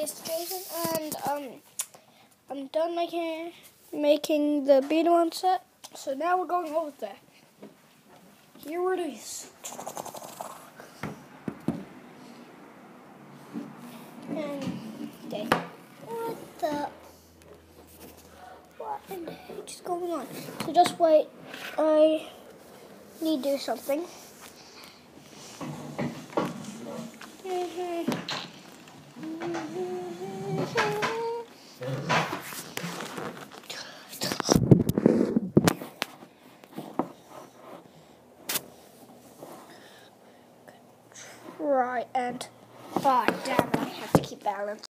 it's Jason, and um, I'm done making making the B-Daman set. So now we're going over there. Here it is. And okay, what the what in the heck is going on? So just wait. I need to do something. Right, and oh, damn I have to keep balance.